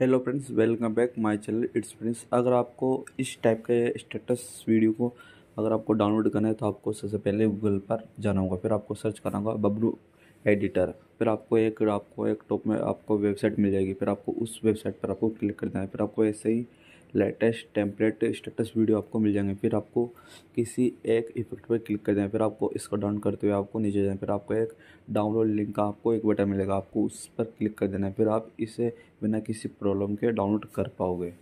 Hello friends, welcome back my channel it's friends. अगर आपको इस टाइप के स्टेटस वीडियो को अगर आपको डाउनलोड करना है तो आपको सबसे पहले गूगल पर जाना होगा, फिर आपको सर्च करना होगा बबलू एडिटर फिर आपको एक आपको एक टॉप में आपको वेबसाइट मिल जाएगी, फिर आपको उस वेबसाइट पर आपको क्लिक कर देना है, फिर आपको ऐसे ही लेटेस्ट टेम्पलेट स्टेटस वीडियो आपको मिल जाएँगे। फिर आपको किसी एक इफ़ेक्ट पर क्लिक कर दें फिर आपको इसको डाउन करते हुए आपको नीचे जाए फिर आपको एक डाउनलोड लिंक का आपको एक बटन मिलेगा, आपको उस पर क्लिक कर देना है। फिर आप इसे बिना किसी प्रॉब्लम के डाउनलोड कर पाओगे।